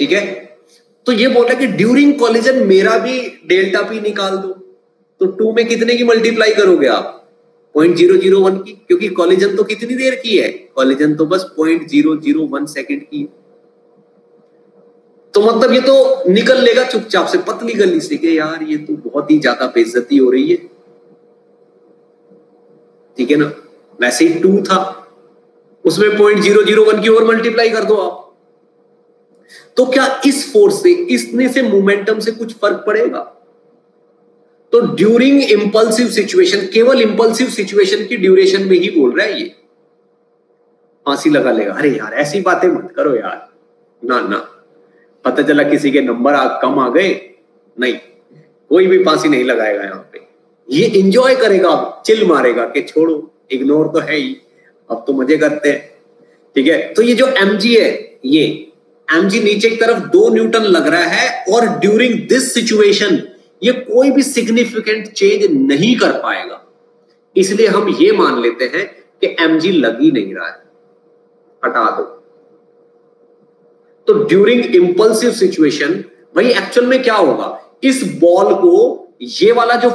ठीक है? तो ये बोला कि ड्यूरिंग कॉलिजन मेरा भी डेल्टा पी निकाल दो। तो टू में कितने की मल्टीप्लाई करोगे आप? पॉइंट ज़ीरो ज़ीरो वन की, क्योंकि कॉलिजन तो कितनी देर की है? कॉलिजन तो बस point zero zero one second की है। तो मतलब ये तो निकल लेगा चुपचाप से, पतली गली से कि यार ये तो बहुत ही ज़्यादा बेइज्जती हो रही है। ठीक है ना? वैसे ही टू था। उसमें पॉइंट ज़ीरो ज़ीरो वन की और मल्टीप्लाई कर दो आप। तो क्या इस फोर्स से इसने से मोमेंटम से कुछ फ़र्क पड़ेगा? तो ड्यूरिंग इंपल्सिव सिचुएशन केवल इंपल्सिव सिचुएशन की ड्यूरेशन में ही बोल रहा है ये। फांसी लगा लेगा। अरे यार ऐसी बातें मत करो यार। ना ना। पता चला किसी के नंबर आ, कम आ गए। नहीं कोई भी फांसी नहीं लगाएगा यहाँ पे। ये इंजॉय करेगा अब चिल मारेगा कि छोड़ो इग्नोर तो है ही। अब तो मज़े करते हैं। ठीक है? तो ये जो एमजी है ये एम नीचे की तरफ़ दो न्यूटन लग रहा है और ड्यूरिंग दिस सिचुएशन ये कोई भी सिग्निफिकेंट चेंज नहीं कर पाएगा। इसलिए हम ये मान लेते हैं कि एम जी लग ही नहीं रहा है। हटा दो। तो ड्यूरिंग इंपल्सिव सिचुएशन भाई एक्चुअल में क्या होगा? इस बॉल को ये वाला जो